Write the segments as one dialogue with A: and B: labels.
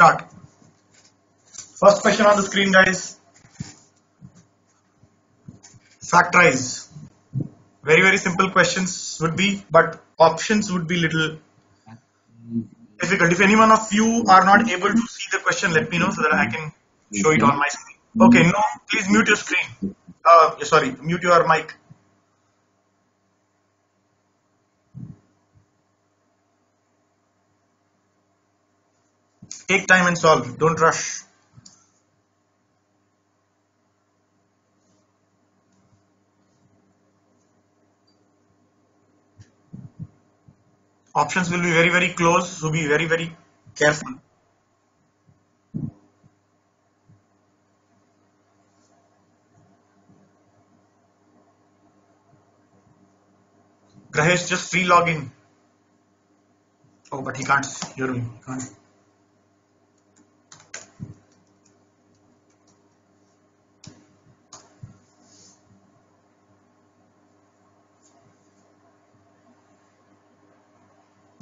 A: start. First question on the screen, guys. Factorize. Very, very simple questions would be, but options would be little difficult. If anyone of you are not able to see the question, let me know so that I can show it on my screen. Okay, no, please mute your screen. Uh, sorry, mute your mic. Take time and solve. Don't rush. Options will be very, very close, so be very, very careful. Grahesh, just re-log in. Oh, but he can't hear me. Can't.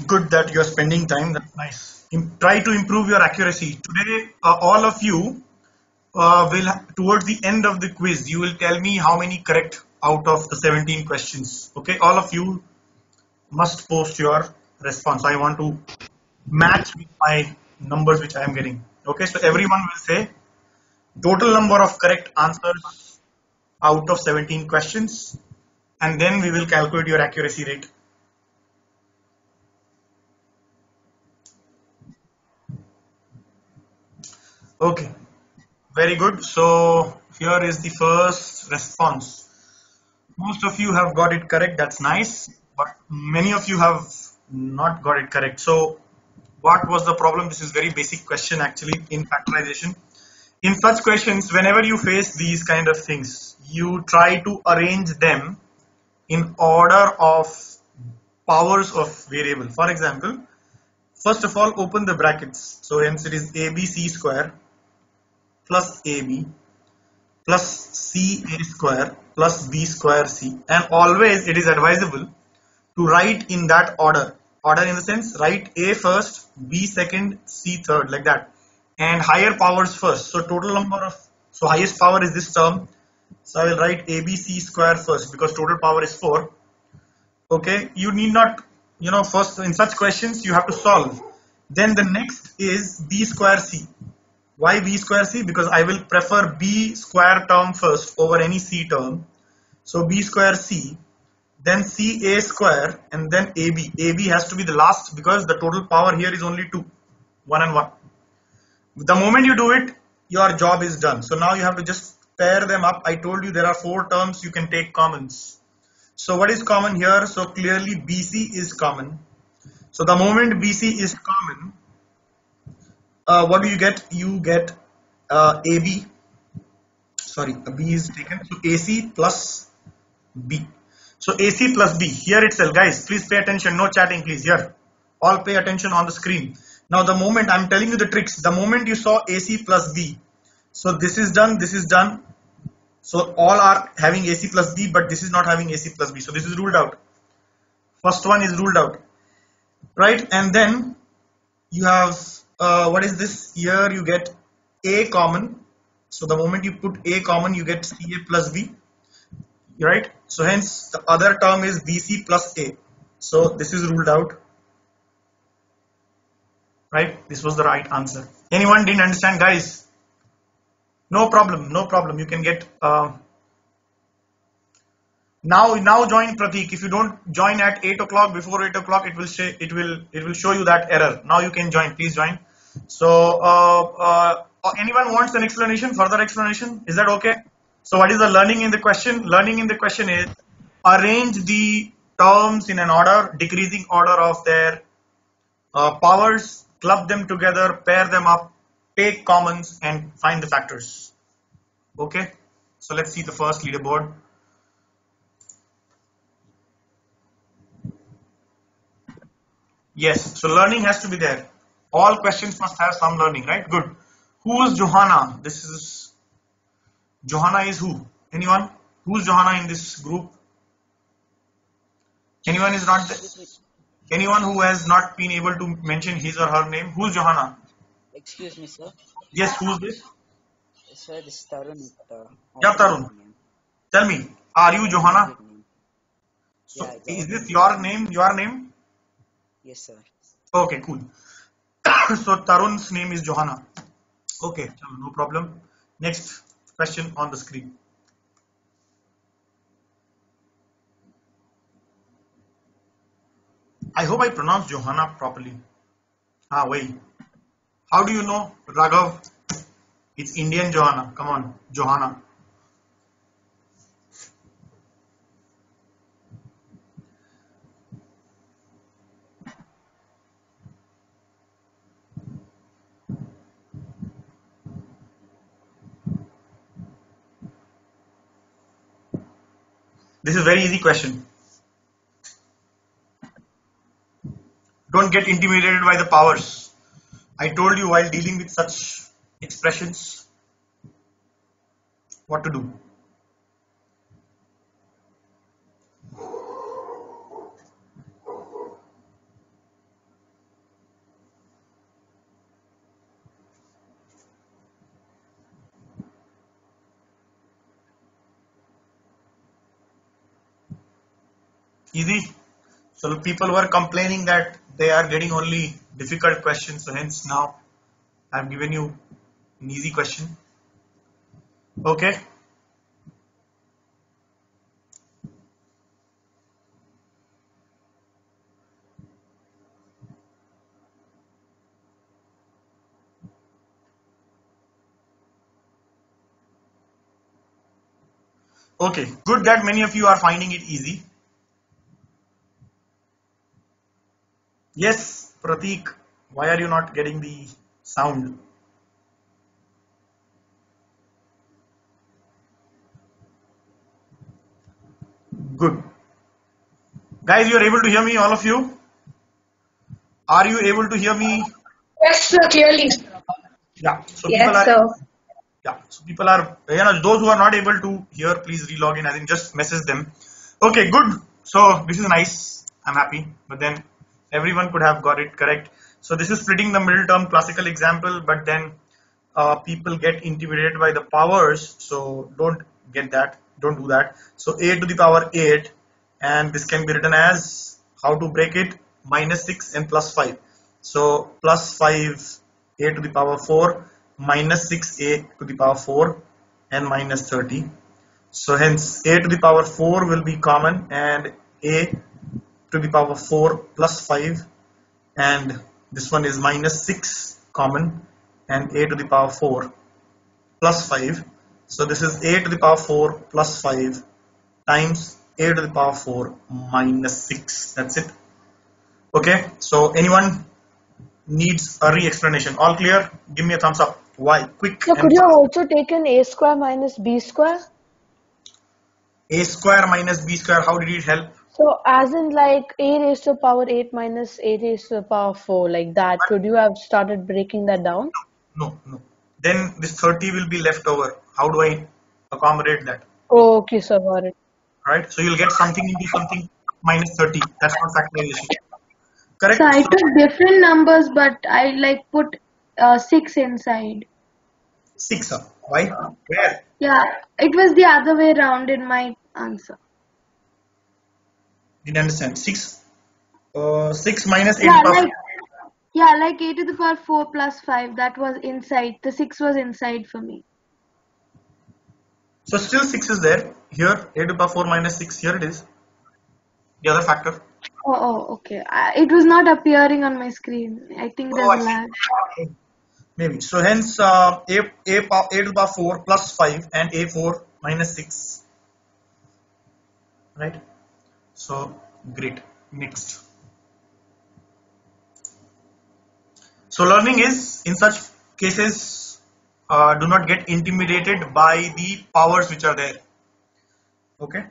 A: Good that you're spending time. That's nice. Im- try to improve your accuracy. Today, uh, all of you uh, will, towards the end of the quiz, you will tell me how many correct out of the 17 questions. Okay, all of you must post your response. I want to match with my numbers which I am getting. Okay, so everyone will say total number of correct answers out of 17 questions and then we will calculate your accuracy rate. Okay, very good. So here is the first response. Most of you have got it correct. That's nice, but many of you have not got it correct. So what was the problem? This is very basic question actually in factorization. In such questions, whenever you face these kind of things, you try to arrange them in order of powers of variable. For example, first of all, open the brackets. So hence it is ABC square plus AB plus CA square plus B square C. And always it is advisable to write in that order. Order in the sense, write A first, B second, C third, like that. And higher powers first. So total number of, so highest power is this term. So I will write ABC square first because total power is 4. Okay, you need not, you know, first in such questions you have to solve. Then the next is B square C. Why B square C? Because I will prefer B square term first over any C term. So B square C, then CA square, and then AB. AB has to be the last because the total power here is only 2, 1 and 1. The moment you do it, your job is done. So now you have to just pair them up. I told you there are four terms you can take commons. So what is common here? So clearly BC is common. So the moment BC is common, uh, what do you get? You get uh, AB. Sorry, B is taken. So AC plus B. So AC plus B. Here itself, guys, please pay attention. No chatting, please. Here. All pay attention on the screen. Now, the moment I'm telling you the tricks, the moment you saw AC plus B, so this is done, this is done. So all are having AC plus B, but this is not having AC plus B. So this is ruled out. First one is ruled out, right? And then you have uh, what is this? Here you get A common. So the moment you put A common, you get CA plus B, right? So hence the other term is BC plus A. So this is ruled out, right? This was the right answer. Anyone didn't understand, guys? No problem, no problem. You can get uh, now. Now join Pratik. If you don't join at eight o'clock before eight o'clock, it will say it will it will show you that error. Now you can join. Please join. So uh, uh, anyone wants an explanation, further explanation? Is that okay? So what is the learning in the question? Learning in the question is arrange the terms in an order, decreasing order of their uh, powers, club them together, pair them up, take commons and find the factors. Okay, so let's see the first leaderboard. Yes, so learning has to be there. All questions must have some learning, right? Good. Who is Johanna? This is Johanna is who? Anyone? Who's Johanna in this group? Anyone is not there? Anyone who has not been able to mention his or her name? Who's Johanna?
B: Excuse me, sir.
A: Yes, who's this?
B: Sir, this is Tarun. Uh,
A: Yeah, Tarun. Tell me, are you Johanna? So
B: Yeah,
A: is this your name? Your name?
B: Yes, sir.
A: Okay, cool. so Tarun's name is Johanna. Okay, no problem. Next question on the screen. I hope I pronounced Johanna properly. Ah, wait. How do you know Raghav? It's Indian Johanna. Come on, Johanna. This is a very easy question. Don't get intimidated by the powers. I told you while dealing with such expressions what to do. Easy. So people were complaining that they are getting only difficult questions. So hence now I've given you an easy question. Okay. Okay, good that many of you are finding it easy. Yes, Pratik, why are you not getting the sound? Good. Guys, you are able to hear me, all of you? Are you able to hear me?
C: Yes, sir, clearly.
A: Yeah. So
C: Yes,
A: people are
C: sir.
A: yeah. So people are you know those who are not able to hear, please relog in. I think just message them. Okay, good. So this is nice. I'm happy. But then everyone could have got it correct. So this is splitting the middle term classical example, but then uh, people get intimidated by the powers. So don't get that. Don't do that. So a to the power 8 and this can be written as how to break it minus 6 and plus 5. So plus 5 a to the power 4 minus 6a to the power 4 and minus 30. So hence a to the power 4 will be common and a to the power 4 plus 5 and this one is minus 6 common and a to the power 4 plus 5. So this is a to the power 4 plus 5 times a to the power 4 minus 6. That's it. Okay. So anyone needs a re-explanation? All clear? Give me a thumbs up. Why? Quick.
D: So could you have also taken a square minus b square?
A: A square minus b square. How did it help?
D: So as in like a raised to the power 8 minus a raised to the power 4 like that. Could you have started breaking that down?
A: No, no. Then this 30 will be left over. How do I accommodate that?
D: Oh, okay, so got it.
A: Right. So you'll get something into something minus 30. That's not factorization. Correct.
C: So I took different numbers, but I like put uh, six inside.
A: six. Huh? Why? Where?
C: Yeah, it was the other way around in my answer.
A: Didn't understand. Six. Uh, six minus eight.
C: Yeah,
A: power-
C: like yeah, like a to the power four plus five. That was inside. The six was inside for me.
A: So still six is there. Here, 8 to the power four minus six. Here it is. The other factor.
C: Oh, oh okay. I, it was not appearing on my screen. I think
A: Oh,
C: there's
A: I
C: a lag.
A: Maybe. So hence uh, a a power a to the power four plus five and a four minus six. Right. So great. Next. So learning is in such cases uh, do not get intimidated by the powers which are there. Okay.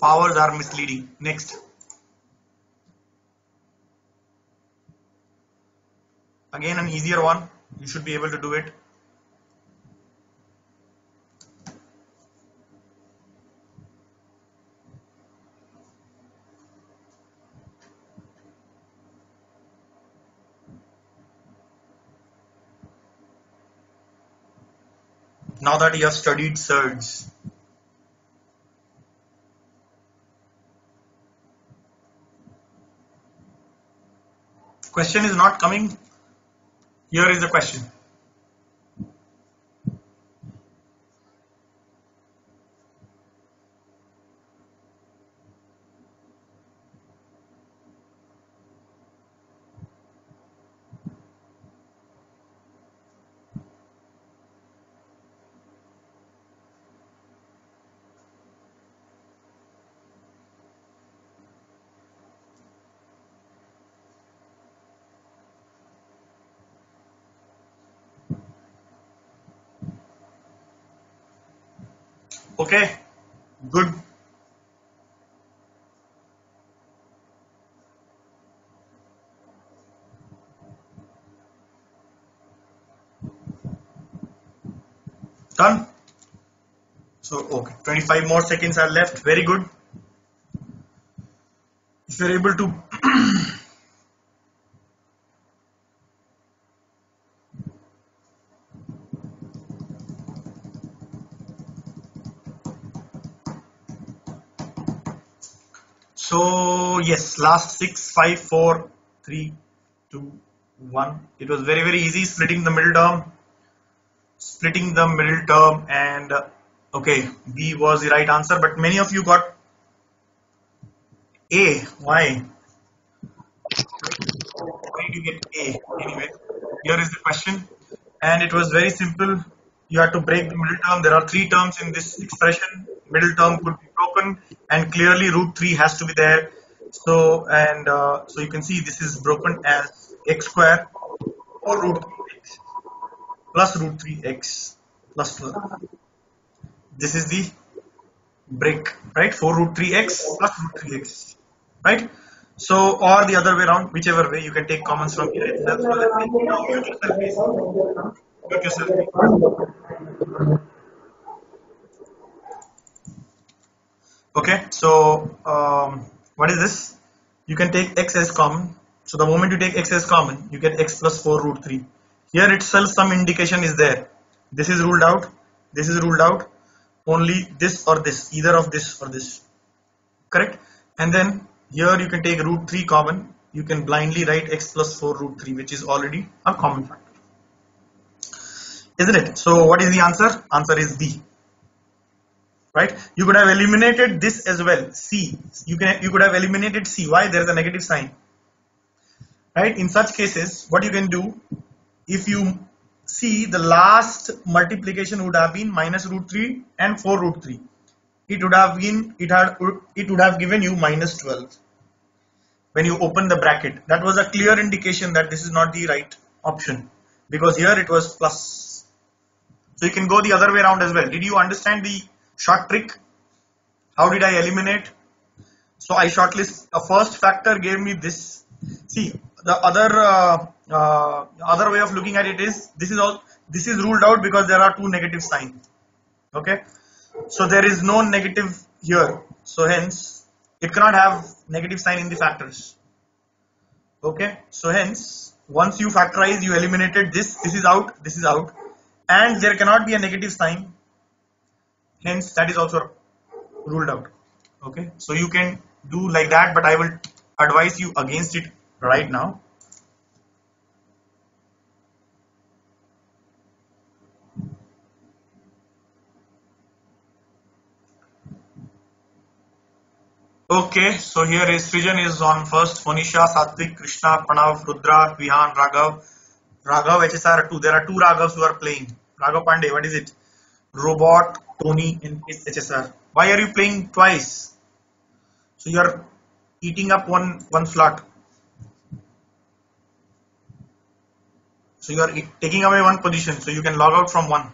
A: Powers are misleading. Next. Again an easier one. You should be able to do it. Now that you have studied surds? Question is not coming. Here is the question. Okay, good. Done. So, okay, 25 more seconds are left. Very good. If you're able to yes, last six, five, four, three, two, one. It was very very easy splitting the middle term, splitting the middle term, and uh, okay, B was the right answer. But many of you got A. Why? Why did you get A? Anyway, here is the question, and it was very simple. You had to break the middle term. There are three terms in this expression. Middle term could be broken, and clearly root three has to be there. So and uh, so you can see this is broken as x square or root 3x plus root 3x plus 12. This is the break, right? 4 root 3x plus root 3x, right? So, or the other way around, whichever way you can take comments from here itself. Yourself. Okay, so um, what is this? You can take x as common. So the moment you take x as common, you get x plus 4 root 3. Here itself some indication is there. This is ruled out. This is ruled out. Only this or this, either of this or this. Correct? And then here you can take root 3 common. You can blindly write x plus 4 root 3, which is already a common factor. Isn't it? So what is the answer? Answer is D right? You could have eliminated this as well. C. You can you could have eliminated c. Why? There is a negative sign. Right? In such cases what you can do if you see the last multiplication would have been minus root 3 and 4 root 3 it would have been it had it would have given you minus 12 when you open the bracket that was a clear indication that this is not the right option because here it was plus. So you can go the other way around as well. Did you understand the short trick. How did I eliminate? So I shortlist. A first factor gave me this. See the other uh, uh, other way of looking at it is this is all this is ruled out because there are two negative signs. Okay? So there is no negative here. So hence it cannot have negative sign in the factors. Okay? So hence once you factorize you eliminated this this is out this is out. And there cannot be a negative sign hence that is also ruled out. Okay? So you can do like that but i will advise you against it right now. Okay so here is Srijan is on first. Monisha Satvik Krishna Pranav Rudra Vihan Raghav. Raghav HSR 2 there are two Raghavs who are playing. Raghav Pandey what is it robot Tony in his HSR. Why are you playing twice? So you are eating up one one slot. So you are taking away one position. So you can log out from one.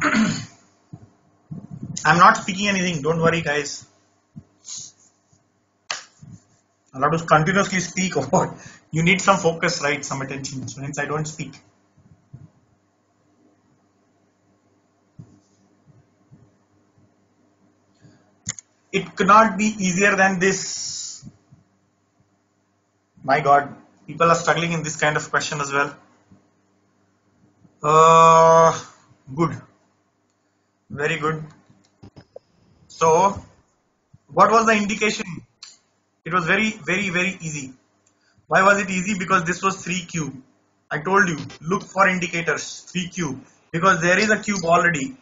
A: I'm not speaking anything. Don't worry, guys. I'll have to continuously speak what? You need some focus, right? Some attention. So hence I don't speak. It could not be easier than this. My God, people are struggling in this kind of question as well. Uh, good. Very good. So, what was the indication? It was very, very, very easy. Why was it easy? Because this was 3 cube. I told you, look for indicators, 3 cube. Because there is a cube already,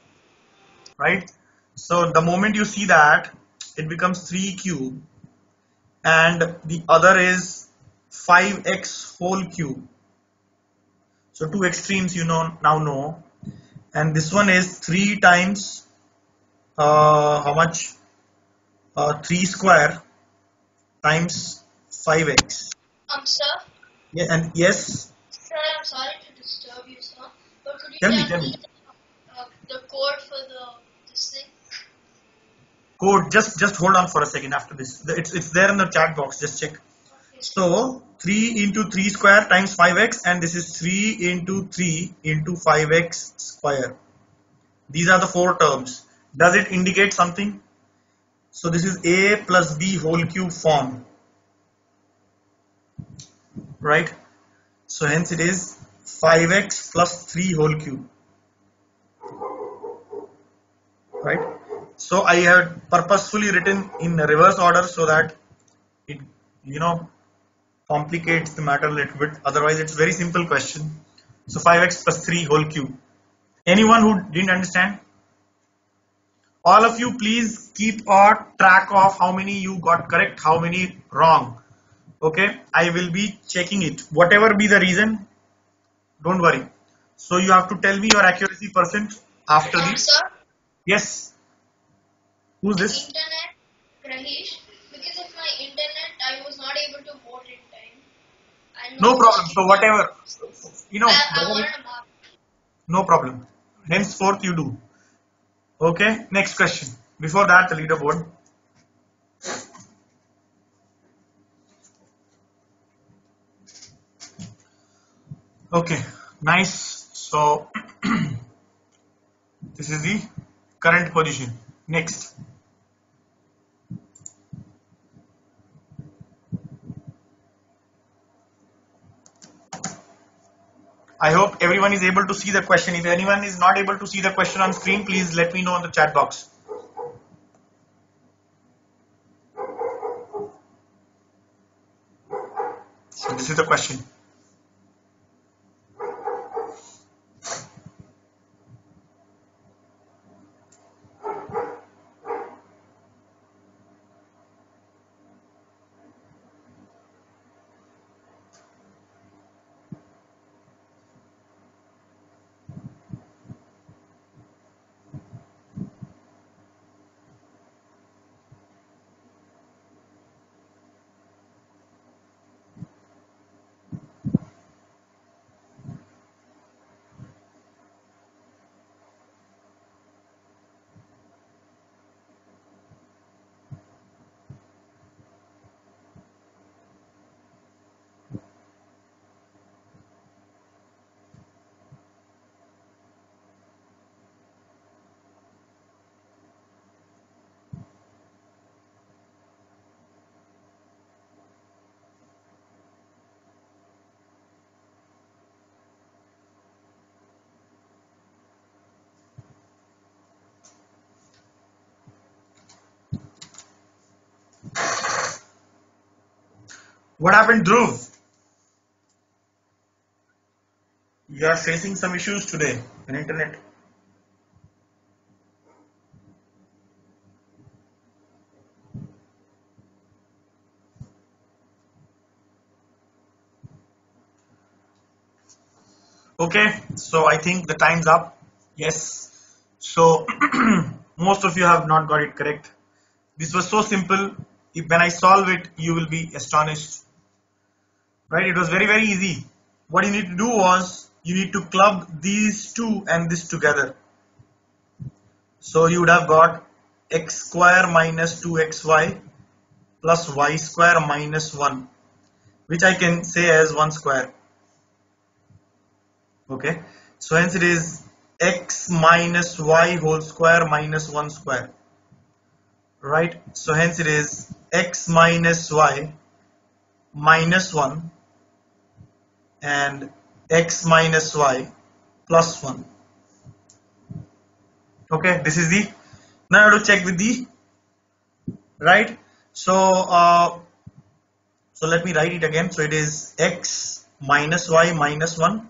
A: right? So the moment you see that, it becomes 3 cube and the other is 5x whole cube. So two extremes you know now know and this one is 3 times uh, how much? Uh, 3 square times 5x
E: Um, sir,
A: yeah and yes?
E: Sir, I'm sorry to disturb you, sir, but could you
A: Tell me,
E: tell
A: me.
E: the, uh, the code for the this thing?
A: code just just hold on for a second after this. It's it's there in the chat box just check. So 3 into 3 square times 5x and this is 3 into 3 into 5x square. These are the four terms. Does it indicate something? So this is a plus b whole cube form. Right? So hence it is 5x plus 3 whole cube. Right? So I have purposefully written in reverse order so that it you know complicates the matter a little bit. Otherwise it's a very simple question. So 5x plus 3 whole cube anyone who didn't understand? All of you please keep a track of how many you got correct how many wrong. Okay? I will be checking it. Whatever be the reason don't worry. So you have to tell me your accuracy percent after this.
E: sir,
A: yes. Who's this?
E: Internet, Rahish, because of my internet, I was not able to vote. And
A: No problem. So whatever, you know,
E: I, I
A: whatever-
E: wanted to mark.
A: no problem. Henceforth you do. Okay. Next question. Before that, the leaderboard. Okay. Nice. So this is the current position. Next. I hope everyone is able to see the question. If anyone is not able to see the question on screen, please let me know in the chat box. So this is the question. What happened, Dhruv? You are facing some issues today on internet. Okay, so I think the time's up. Yes. So most of you have not got it correct. This was so simple. If, when I solve it, you will be astonished. Right? It was very, very easy. What you need to do was you need to club these two and this together. So you would have got x square minus 2xy plus y square minus 1 which I can say as 1 square okay so hence it is x minus y whole square minus 1 square right so hence it is x minus y minus 1 and x minus y plus 1 okay this is the now I have to check with the right? So uh, so let me write it again. So it is x minus y minus 1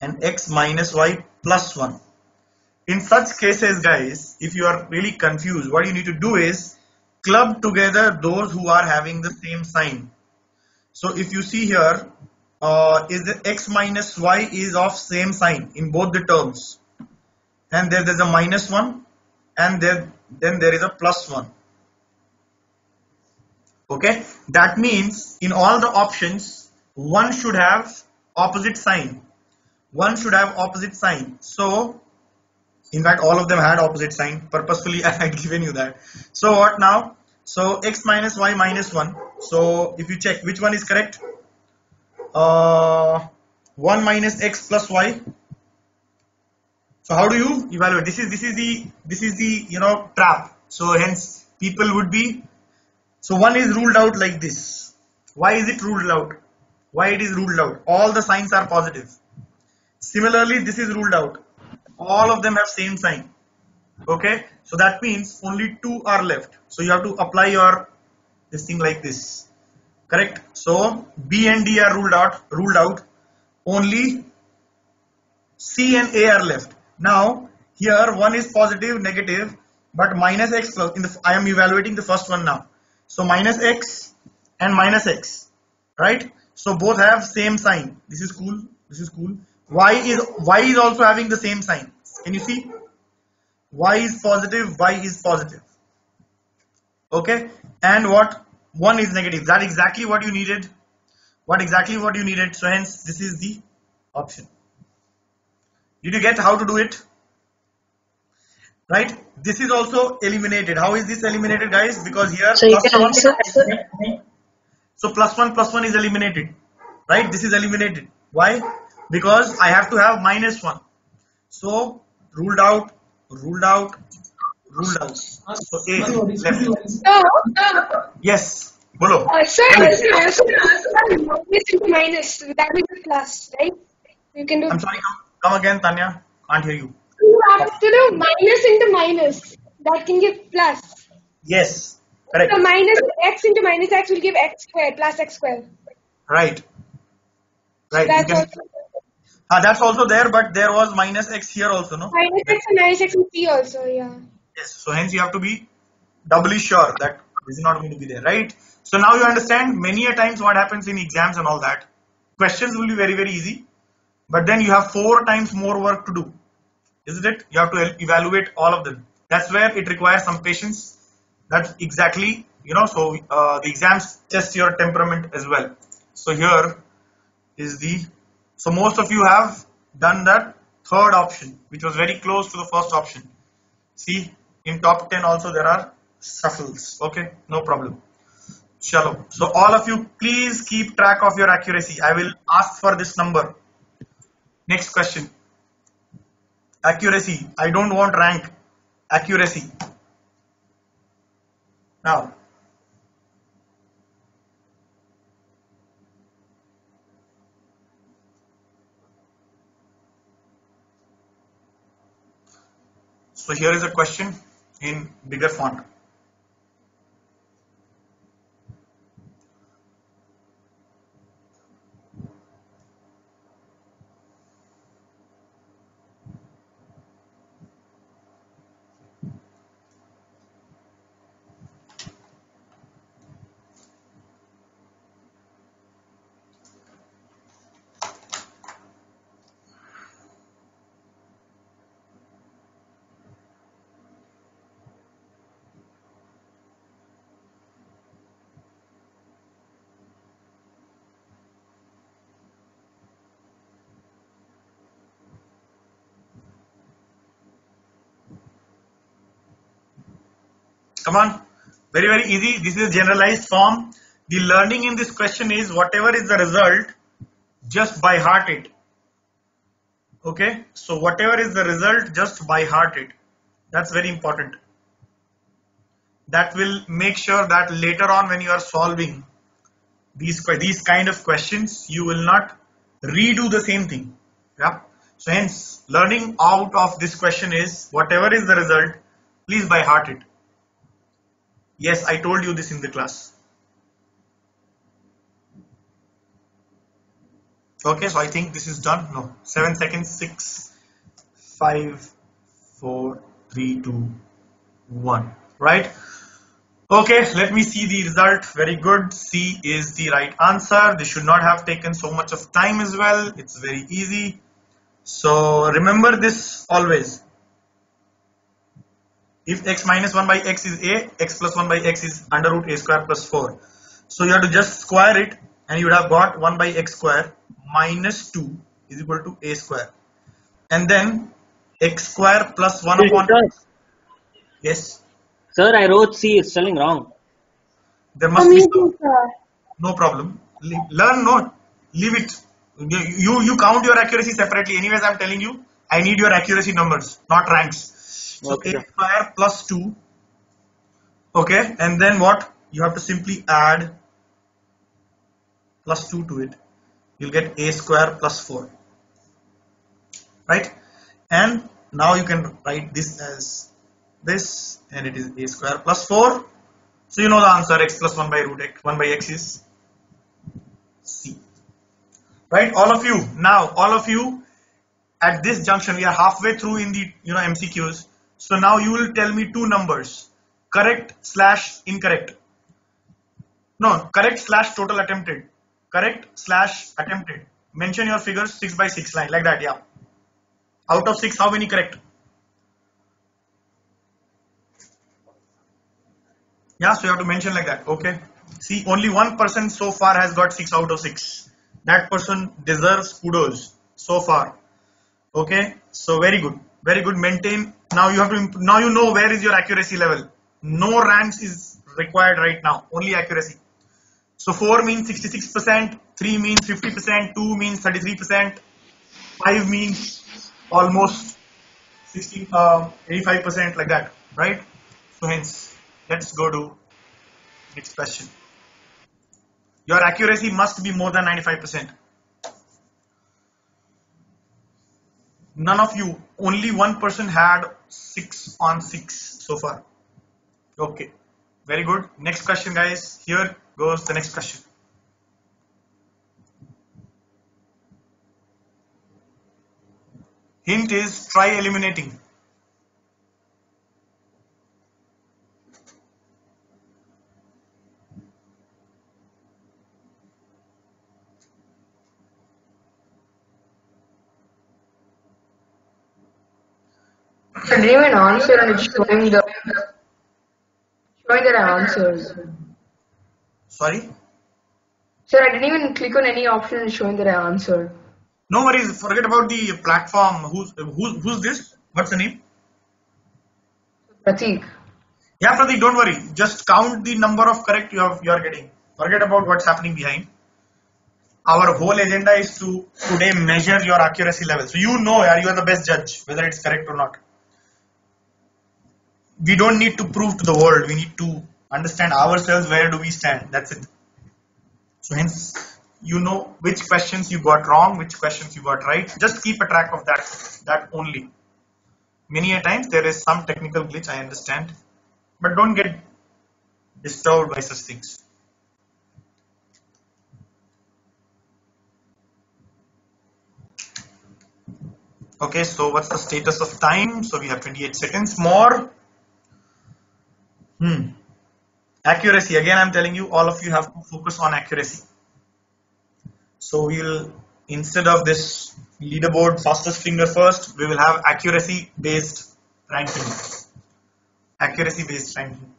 A: and x minus y plus 1 in such cases guys if you are really confused what you need to do is club together those who are having the same sign. So if you see here uh, is x minus y is of same sign in both the terms. And there there's a minus 1 and there then there is a plus 1 okay? That means in all the options one should have opposite sign. One should have opposite sign. So in fact all of them had opposite sign. Purposefully I had given you that. So what now? So x minus y minus 1 so if you check which one is correct uh, 1 minus x plus y. So how do you evaluate? This is this is the this is the you know trap. So hence people would be so one is ruled out like this. Why is it ruled out? Why it is ruled out? All the signs are positive. Similarly this is ruled out. All of them have same sign. Okay? So that means only two are left. So you have to apply your this thing like this correct? So b and d are ruled out ruled out only c and a are left. Now here one is positive negative but minus x plus in the i am evaluating the first one now. So minus x and minus x right? So both have same sign. This is cool this is cool. Y is y is also having the same sign. Can you see? Y is positive y is positive. Okay? And what one is negative. That exactly what you needed. What exactly what you needed. So hence this is the option. Did you get how to do it? Right? This is also eliminated. How is this eliminated guys? Because here
F: So can
A: one-
F: also
A: so plus one plus one is eliminated. Right? This is eliminated. Why? Because I have to have minus one. So ruled out ruled out ruled out so A left.
G: So,
A: yes. Bolo.
G: Uh, sir, sir, sir, minus into minus, that will be plus, right? You can do.
A: I'm sorry come, come again Tanya. Can't hear you.
G: You have to do minus into minus. That can give plus.
A: yes. Correct.
G: So minus x into minus x will give x squared plus x squared.
A: right. Right. You
G: That's
A: can
G: also
A: Ah, that's also there but there was minus x here also no?
G: Minus x and minus x and c also, yeah.
A: Yes, so hence you have to be doubly sure that this is not going to be there, right? So now you understand many a times what happens in exams and all that. Questions will be very, very easy, but then you have four times more work to do, isn't it? You have to evaluate all of them. That's where it requires some patience. That's exactly, you know, so uh, the exams test your temperament as well. So here is the, so most of you have done that third option, which was very close to the first option. See, in top 10 also there are shuffles. Okay, no problem. Chalo. So all of you, please keep track of your accuracy. I will ask for this number. Next question. Accuracy. I don't want rank. Accuracy. Now. So here is a question in bigger font. Come on. Very, very easy. This is a generalized form. The learning in this question is whatever is the result, just by heart it. Okay. So whatever is the result, just by heart it. That's very important. That will make sure that later on when you are solving these these kind of questions, you will not redo the same thing. Yeah. So hence, learning out of this question is whatever is the result, please by heart it. Yes, I told you this in the class. Okay, so I think this is done. No, seven seconds. Six, five, four, three, two, one. Right? Okay, let me see the result. Very good. C is the right answer. This should not have taken so much of time as well. It's very easy. So remember this always. If x minus 1 by x is a, x plus 1 by x is under root a square plus 4. So you have to just square it and you would have got 1 by x square minus 2 is equal to a square. And then x square plus 1 upon
F: Sir,
A: yes,
F: sir, I wrote C. It's spelling wrong.
A: there must
C: me
A: be
C: too, sir.
A: no problem. Le- Learn no, leave it. You you count your accuracy separately. Anyways, I'm telling you, I need your accuracy numbers, not ranks. So
F: Okay.
A: a square plus two. Okay, and then what? You have to simply add plus two to it. You'll get a square plus four. Right? And now you can write this as this, and it is a square plus four. So you know the answer x plus 1 by root x 1 by x is c. Right? All of you. Now, all of you at this junction, we are halfway through in the you know MCQs. So now you will tell me two numbers. Correct slash incorrect. No, correct slash total attempted. Correct slash attempted. Mention your figures 6 by 6 line like that, yeah. Out of 6, how many correct? Yeah, so you have to mention like that. Okay. See, only one person so far has got six out of six. That person deserves kudos so far. Okay. So very good. Very good. Maintain. Now you have to. Now you know where is your accuracy level. No ranks is required right now. Only accuracy. So four means 66%, three means 50%, two means 33%, five means almost 60, uh, 85% like that, right? So hence, let's go to next question. Your accuracy must be more than 95%. None of you, only one person had 6 on 6 so far. Okay, very good. Next question, guys. Here goes the next question. Hint is try eliminating.
G: I didn't even answer and it's showing the showing that I answered.
A: Sorry?
G: Sir, I didn't even click on any option and showing that I answered.
A: No worries. Forget about the platform. Who's who's who's this? What's the name?
G: Pratik.
A: Yeah, Pratik, don't worry. Just count the number of correct you have you are getting. Forget about what's happening behind. Our whole agenda is to today measure your accuracy level. So you know, are you are the best judge whether it's correct or not. We don't need to prove to the world. We need to understand ourselves. Where do we stand? That's it. So hence, you know which questions you got wrong, which questions you got right. Just keep a track of that. That only. Many a times there is some technical glitch. I understand, but don't get disturbed by such things. Okay, so what's the status of time? So we have 28 seconds more. Hmm. Accuracy. Again, I'm telling you, all of you have to focus on accuracy. So we'll, instead of this leaderboard fastest finger first, we will have accuracy based ranking. Accuracy based ranking.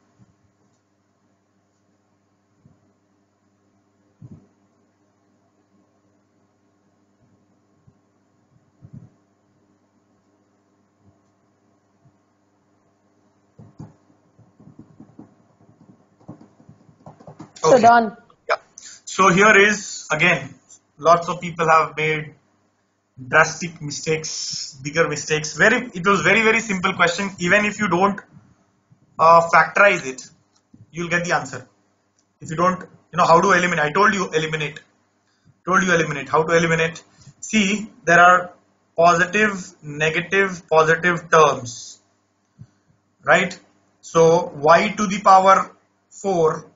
D: So done.
A: Yeah. So here is again, lots of people have made drastic mistakes, bigger mistakes. Very, it was very very simple question. Even if you don't uh, factorize it, you'll get the answer. If you don't, you know how to eliminate. I told you eliminate. Told you eliminate. How to eliminate? See, there are positive, negative, positive terms, right? So y to the power 4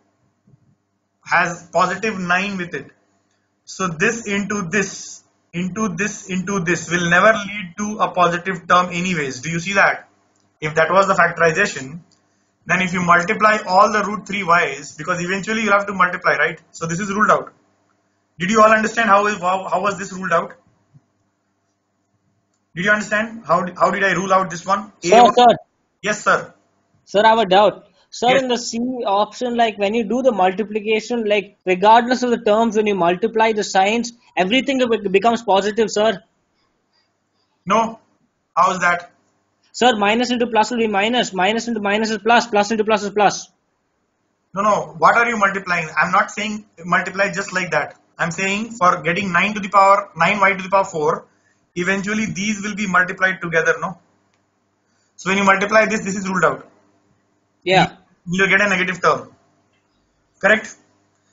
A: has positive 9 with it. So this into this, into this, into this will never lead to a positive term anyways. Do you see that? If that was the factorization, then if you multiply all the root 3 y's, because eventually you'll have to multiply, right? So this is ruled out. Did you all understand how, how, how was this ruled out? Did you understand? How, how did I rule out this one?
F: Sir, sir,
A: Yes, sir.
F: sir, I have a doubt. Sir,
A: Yes.
F: in the C option, like when you do the multiplication, like regardless of the terms, when you multiply the signs, everything becomes positive, sir.
A: No. How is that?
F: Sir, minus into plus will be minus, minus into minus is plus, plus into plus is plus.
A: No, no. What are you multiplying? I'm not saying multiply just like that. I'm saying for getting 9 to the power 9y to the power 4, eventually these will be multiplied together, no? So when you multiply this, this is ruled out.
F: Yeah,
A: You'll get a negative term. Correct?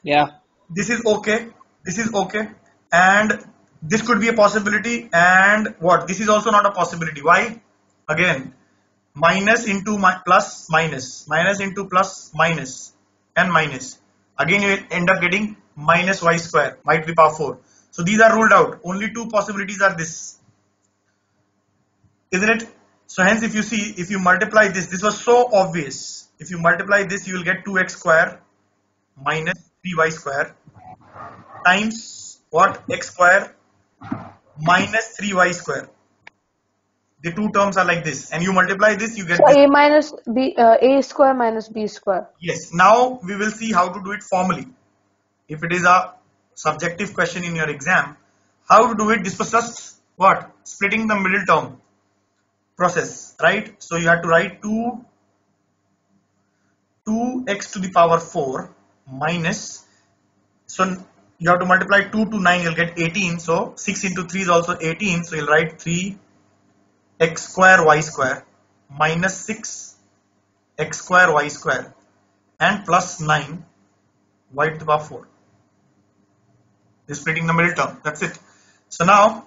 F: yeah.
A: This is okay. This is okay. And this could be a possibility. And what? This is also not a possibility. Why? Again, minus into mi- plus minus, minus into plus minus, and minus. Again, you end up getting minus y square, y to the power 4. So these are ruled out. Only two possibilities are this. Isn't it? So hence if you see, if you multiply this, this was so obvious. If you multiply this, you will get 2x square minus 3y square times what? x square minus 3y square. The two terms are like this. And you multiply this, you get
D: So a minus b, uh, a square minus b square.
A: Yes. Now we will see how to do it formally. If it is a subjective question in your exam, how to do it? This was just what? Splitting the middle term process, right? So you have to write 2 2x to the power 4 minus so you have to multiply 2 to 9 you'll get 18 so 6 into 3 is also 18 so you'll write 3 x square y square minus 6 x square y square and plus 9 y to the power 4 is splitting the middle term. That's it. So now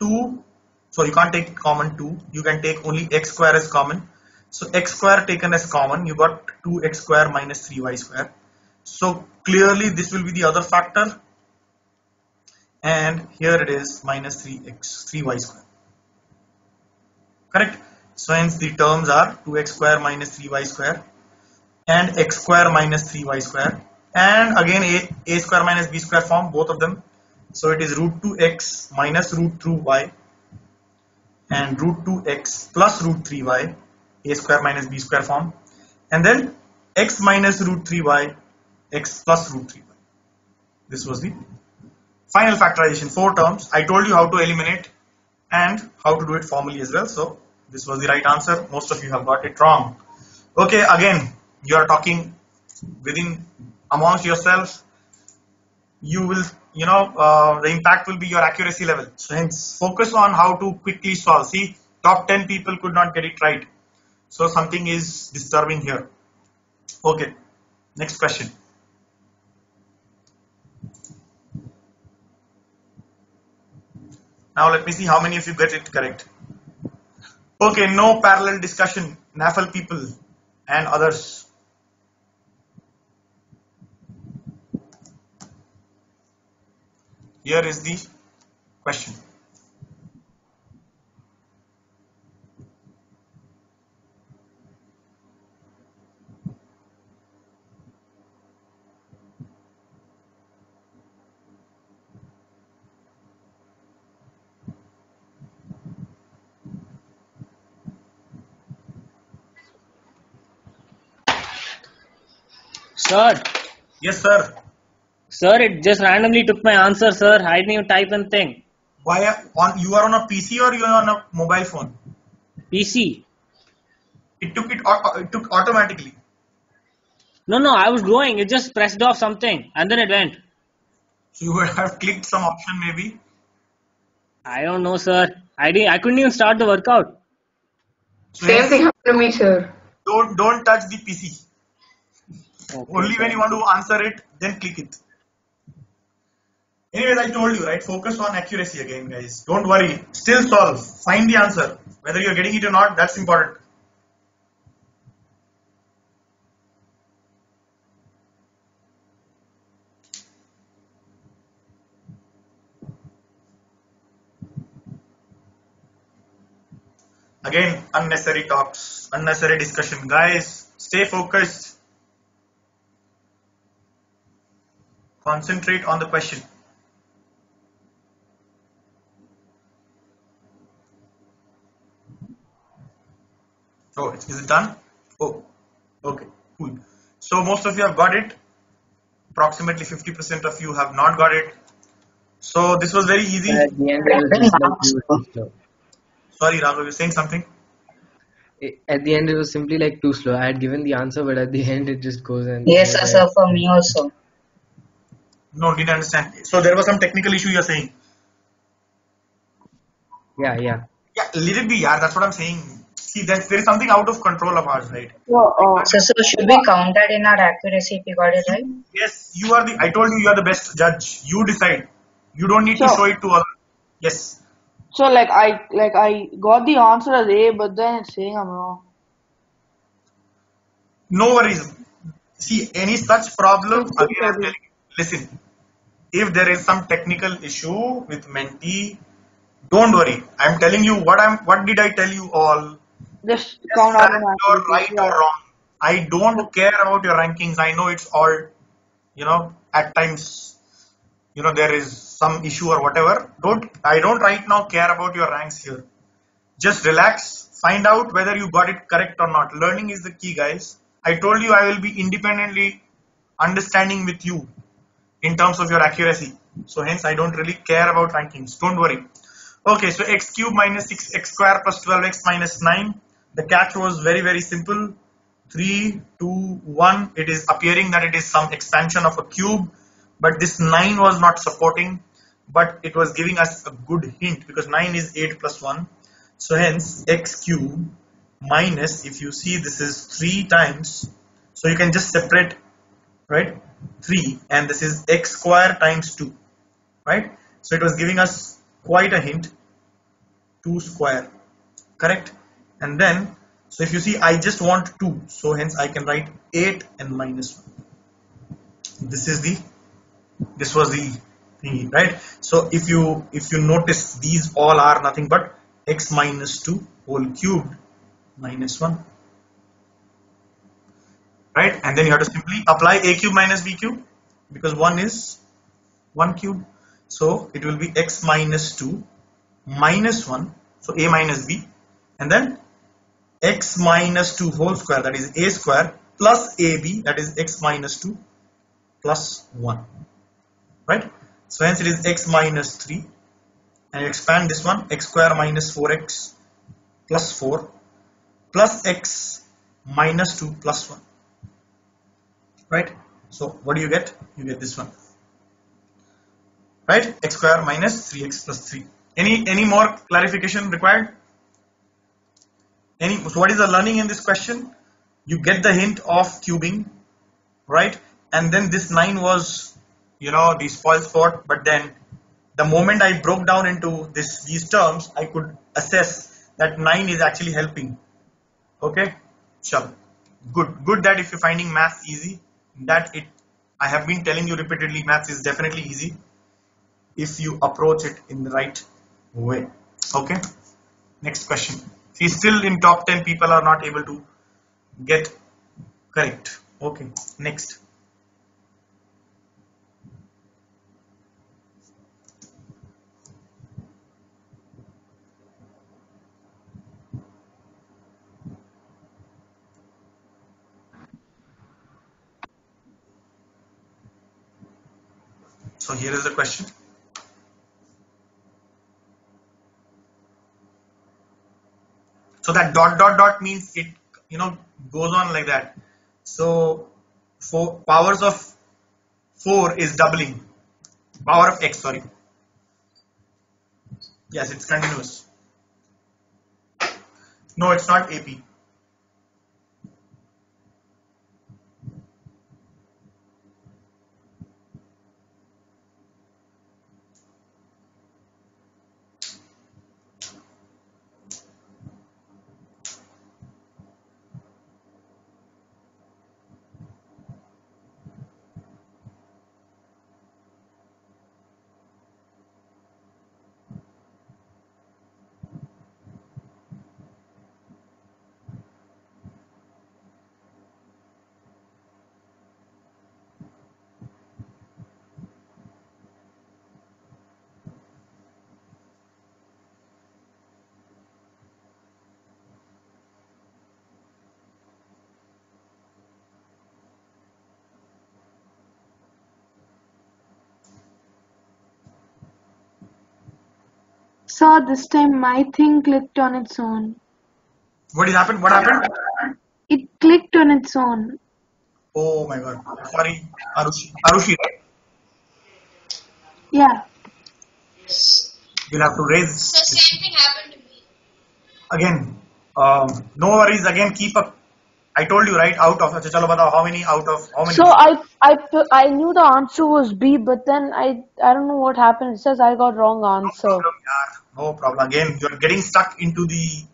A: 2 so you can't take common 2 you can take only x square as common so x square taken as common you got 2x square minus 3y square. So clearly this will be the other factor. And here it is minus 3x 3y square. Correct? So hence the terms are 2x square minus 3y square and x square minus 3y square. And again a, a square minus b square form both of them. So it is root 2x minus root 2y and root 2x plus root 3y a square minus b square form. And then x minus root 3y x plus root 3y this was the final factorization four terms. I told you how to eliminate and how to do it formally as well. So this was the right answer. Most of you have got it wrong. Okay again you are talking within amongst yourselves you will you know uh, the impact will be your accuracy level. So hence focus on how to quickly solve. See top 10 people could not get it right so something is disturbing here. Okay next question. Now let me see how many of you get it correct. Okay no parallel discussion. Nafal people and others. Here is the question
F: Sir,
A: yes sir
F: sir, it just randomly took my answer, sir. I didn't even type anything.
A: why are- on you are on a pc or you are on a mobile phone
F: PC.
A: it took it, au- it took automatically
F: No, no, I was going. It just pressed off something and then it went.
A: So you would have clicked some option maybe.
F: I don't know, sir. I didn't. I couldn't even start the workout.
A: So
G: Same thing happened to me, sir.
A: don't don't touch the PC.
F: Okay,
A: Only when you want to answer it, then click it. Anyways, I told you, right? Focus on accuracy again, guys. Don't worry. Still solve. Find the answer. Whether you're getting it or not, that's important. Again, unnecessary talks, unnecessary discussion. Guys, stay focused. Concentrate on the question. Oh, is is it done? Oh, okay, cool. So most of you have got it. Approximately 50% of you have not got it. So this was very easy.
H: At the end, it was just like two slow.
A: Sorry, Raghav, you're saying something?
H: At the end, it was simply like too slow. I had given the answer, but at the end, it just goes and
I: Yes, sir, sir, for me also.
A: No, didn't understand. So there was some technical issue you're saying.
H: yeah, yeah.
A: Yeah, let it be, yeah. That's what I'm saying. See, there, there is something out of control of ours, right?
D: So, uh,
I: So, so should be counted in our accuracy if we got it right?
A: Yes, you are the. I told you, you are the best judge. You decide. You don't need to show it to others. Yes.
D: so like I like I got the answer as A, but then it's saying I'm wrong.
A: No worries. See, any such problem, again, I'm telling you, listen, if there is some technical issue with Menti, don't worry. I'm telling you what I'm, what did I tell you all?
D: Just count out
A: correct
D: the
A: your
D: answer.
A: right or wrong. I don't care about your rankings. I know it's all, you know, at times, you know, there is some issue or whatever. Don't, I don't right now care about your ranks here. Just relax, find out whether you got it correct or not. Learning is the key, guys. I told you I will be independently understanding with you in terms of your accuracy. So hence I don't really care about rankings. Don't worry. Okay, so x cube minus 6x square plus 12x minus 9. The catch was very, very simple. 3, 2, 1. It is appearing that it is some expansion of a cube, but this 9 was not supporting, but it was giving us a good hint because 9 is 8 plus 1. So hence x cube minus, if you see this is 3 times, so you can just separate, right? 3 and this is x square times 2, right? So it was giving us quite a hint 2 square correct? And then so if you see I just want 2 so hence I can write 8 and minus 1 this is the this was the thingy right? So if you if you notice these all are nothing but x minus 2 whole cubed minus 1 right? And then you have to simply apply a cube minus b cube because 1 is 1 cube. So it will be x minus 2 minus 1 so a minus b. And then x minus 2 whole square that is a square plus ab that is x minus 2 plus 1 right? So hence it is x minus 3 and you expand this one x square minus 4x plus 4 plus x minus 2 plus 1 right? So what do you get? You get this one. Right? X square minus 3x plus 3 any any more clarification required? Any so what is the learning in this question? You get the hint of cubing right? And then this 9 was you know the spoil spot but then the moment i broke down into this these terms i could assess that 9 is actually helping. Okay? Sure. Good. Good that if you're finding math easy that it i have been telling you repeatedly maths is definitely easy if you approach it in the right way. Okay? Next question. See still in top 10 people are not able to get correct. Okay. Next so here is the question so that dot dot dot means it you know goes on like that so four powers of 4 is doubling. Power of x, sorry. Yes, it's continuous. No, it's not AP.
C: So this time my thing clicked on its own.
A: What happened? What happened?
C: It clicked on its own.
A: Oh my god. Sorry, Arushi. Arushi, right?
C: Yeah.
A: You'll have to raise.
E: So same thing happened to me.
A: Again, um, no worries. Again, keep up. I told you right out of chalo bata. how many out of how many.
D: So I I I knew the answer was B, but then I I don't know what happened. It says I got wrong answer.
A: No problem, no problem. Again you are getting stuck into the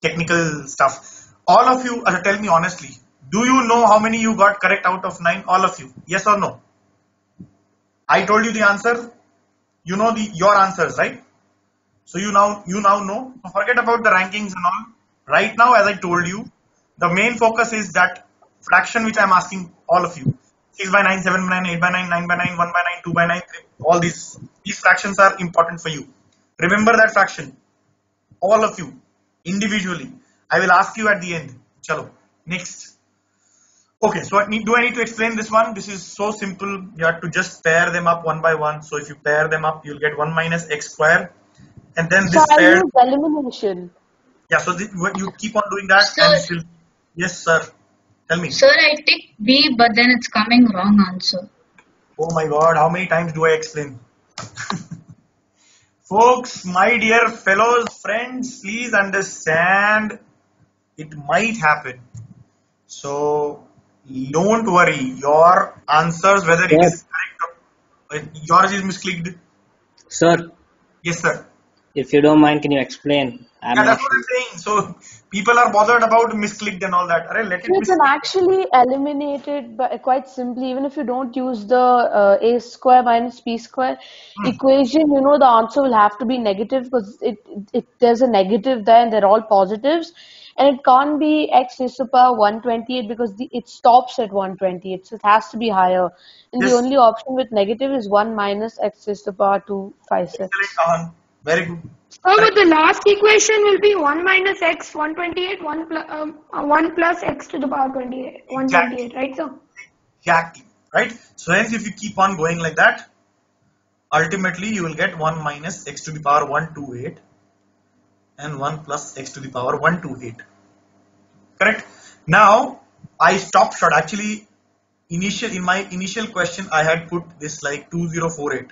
A: technical stuff. All of you uh, tell me honestly do you know how many you got correct out of 9 all of you? Yes or no? I told you the answer. You know the your answers right? So you now you now know. So forget about the rankings and all. Right now as i told you the main focus is that fraction which i'm asking all of you. 6 by 9 7 by 9 8 by 9 9 by 9 1 by 9 2 by 9 3, all these these fractions are important for you. Remember that fraction. All of you individually. I will ask you at the end. Chalo. Next. Okay, so I need, do I need to explain this one? This is so simple. You have to just pair them up one by one. So if you pair them up, you'll get 1 minus x square. And then this
D: I
A: paired,
D: used elimination.
A: yeah, so the, what- you keep on doing that
I: Sir.
A: and it will, yes sir, tell me.
I: Sir, I ticked B, but then it's coming wrong answer.
A: Oh my god, how many times do I explain? Folks, my dear fellows, friends, please understand it might happen. So don't worry, your answers, whether it is correct or uh, yours is misclicked.
F: Sir,
A: Yes, sir.
F: If you don't mind, can you explain? I'm
A: Yeah, that's what I'm saying. So people are bothered about misclicked and all that. Arre, let it
D: You
A: be.
D: can actually eliminate it by quite simply, even if you don't use the uh, a square minus b square equation. You know the answer will have to be negative because it, it there's a negative there and they're all positives, and it can't be x raised to the power 128 because the, it stops at 128, so it has to be higher. And
A: Yes.
D: the only option with negative is 1 minus x raised to the power 256.
A: Very good.
J: Oh, but the last equation will be 1 minus x 128, 1 plus, um, uh, 1 plus x to the power 28, 128, right? So,
A: Exactly. Right? So hence if you keep on going like that, ultimately you will get 1 minus x to the power 128 and 1 plus x to the power 128. Correct? Now I stopped short. Actually, initial in my initial question I had put this like 2048.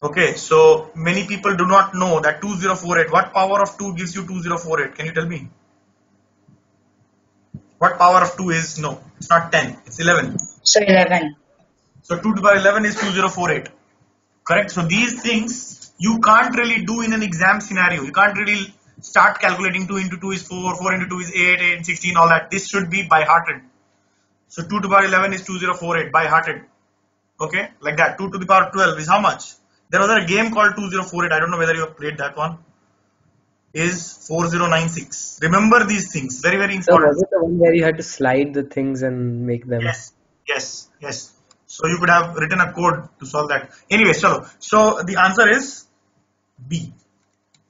A: Okay, so many people do not know that 2048. What power of 2 gives you 2048? Can you tell me? What power of 2 is? No, it's not 10, it's 11.
I: So 11.
A: So 2 to the power 11 is 2048. Correct? So these things you can't really do in an exam scenario. You can't really start calculating 2 into 2 is 4, 4 into 2 is 8, 8 16, all that. This should be by hearted. So 2 to the power 11 is 2048 by hearted. Okay, like that. 2 to the power 12 is how much? There was a game called 2048. I don't know whether you have played that one. Is 4096. Remember these things. Very, very
H: So
A: important.
H: was it the one where you had to slide the things and make them?
A: Yes, yes, yes. So you could have written a code to solve that. Anyway, so so the answer is B.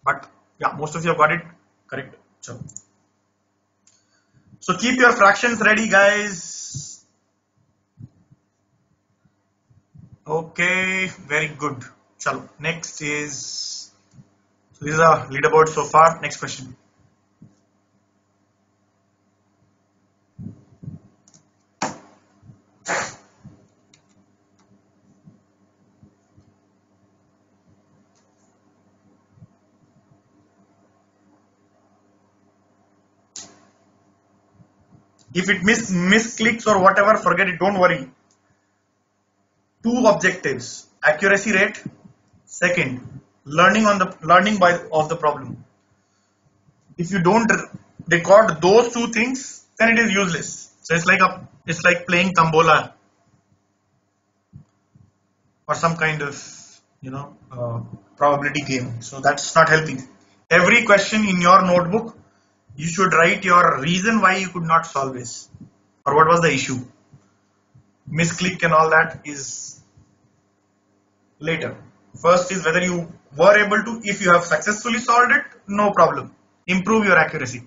A: But yeah, most of you have got it correct. So, so keep your fractions ready, guys. Okay, very good. Chalo. Next is so this is a leaderboard so far. Next question. if it miss misclicks or whatever forget it don't worry two objectives accuracy rate Second, learning on the learning by of the problem. If you don't record those two things, then it is useless. So it's like a it's like playing tambola or some kind of you know uh, probability game. So that's not helping. Every question in your notebook, you should write your reason why you could not solve this or what was the issue. Misclick and all that is later. First is whether you were able to, if you have successfully solved it, no problem. Improve your accuracy.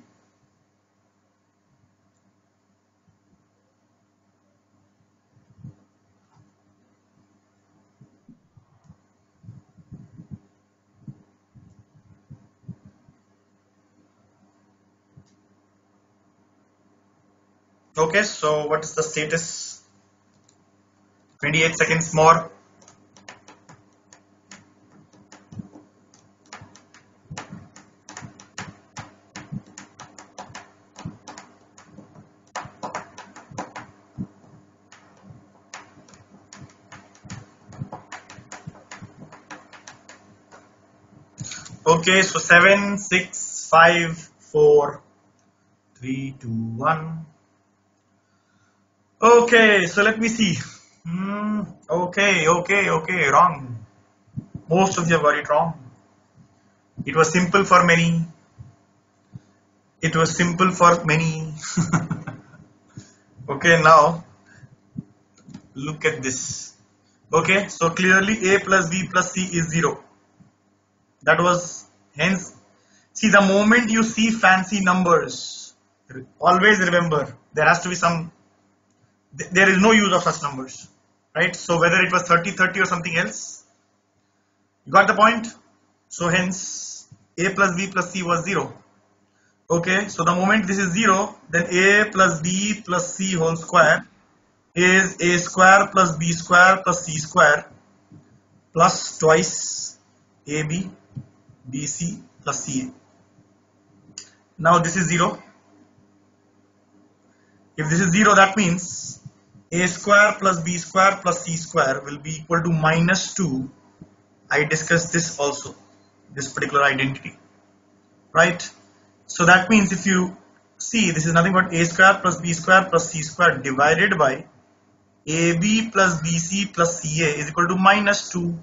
A: Okay, so what is the status? 28 seconds more. Okay, so seven, six, five, four, three, two, one. Okay, so let me see. Hmm, okay, okay, okay, wrong. Most of you have got it wrong. It was simple for many. It was simple for many. okay, now look at this. Okay, so clearly a plus b plus c is 0. That was hence. See, the moment you see fancy numbers, always remember there has to be some there is no use of such numbers right? So whether it was 30 30 or something else you got the point? So hence a plus b plus c was 0 okay so the moment this is 0 then a plus b plus c whole square is a square plus b square plus c square plus twice ab bc plus ca now this is 0 if this is 0 that means a square plus b square plus c square will be equal to minus 2 I discussed this also this particular identity right? So that means if you see this is nothing but a square plus b square plus c square divided by ab plus bc plus ca is equal to minus 2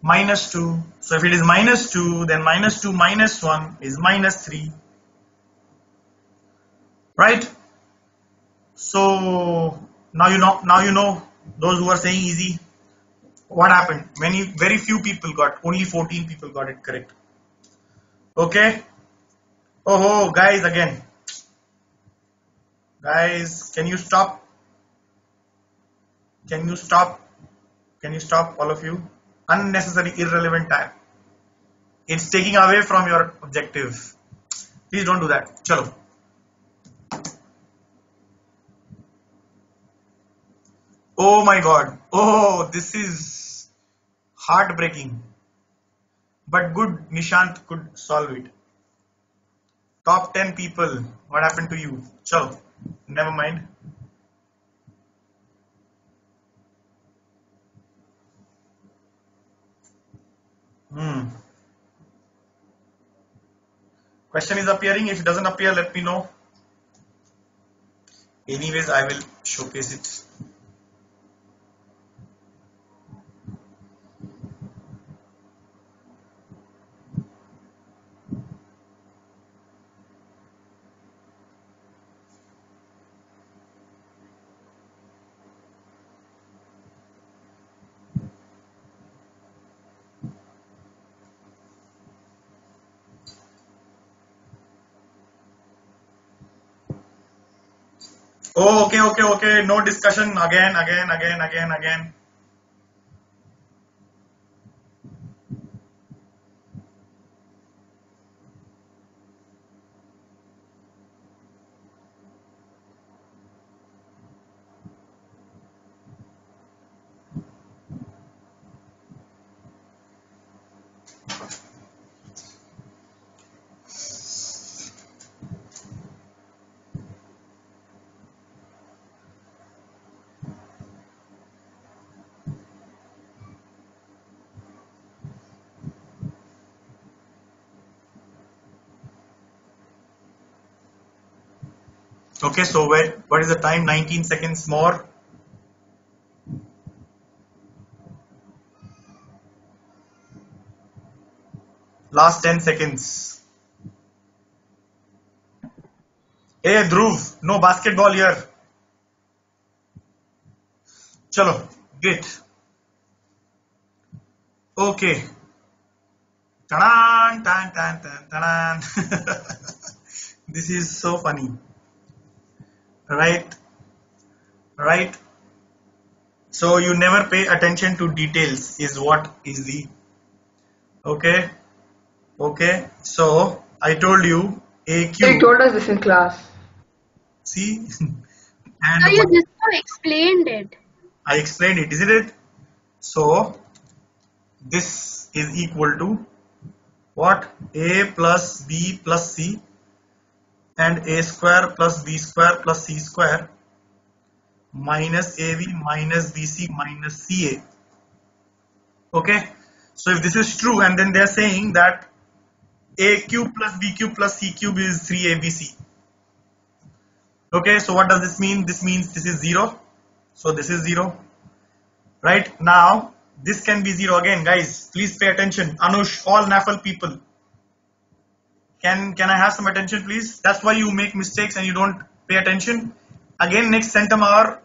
A: minus 2 so if it is minus 2 then minus 2 minus 1 is minus 3 right? So now you know now you know those who are saying easy what happened? Many very few people got only 14 people got it correct. Okay? Oh, oh guys again. Guys can you stop? Can you stop? Can you stop all of you unnecessary irrelevant time it's taking away from your objective please don't do that chalo Oh my god. Oh, this is heartbreaking. But good, Nishant could solve it. Top 10 people. What happened to you? Chalo. Never mind. Hmm. Question is appearing. If it doesn't appear, let me know. Anyways, I will showcase it. Oh, okay, okay. No discussion again, again, again, again, again. Okay, so where, what is the time? 19 seconds more. Last 10 seconds. Hey Dhruv, no basketball here. Chalo, great. Okay. Tadan, tan, tan, tan, tadan. this is so funny. Right? Right? So you never pay attention to details is what is the okay okay so I told you
G: You
A: AQ
G: told us this in class.
A: see
C: So
A: and
C: you
A: what-
C: just now explained it.
A: I explained it isn't it so this is equal to what a plus b plus c and a square plus b square plus c square minus ab minus bc minus ca okay? So if this is true and then they're saying that a cube plus b cube plus c cube is 3abc okay? So what does this mean? This means this is 0 so this is 0 right? Now this can be 0 again guys. Please pay attention. Anush all nafal people can can i have some attention please? That's why you make mistakes and you don't pay attention. Again next centum are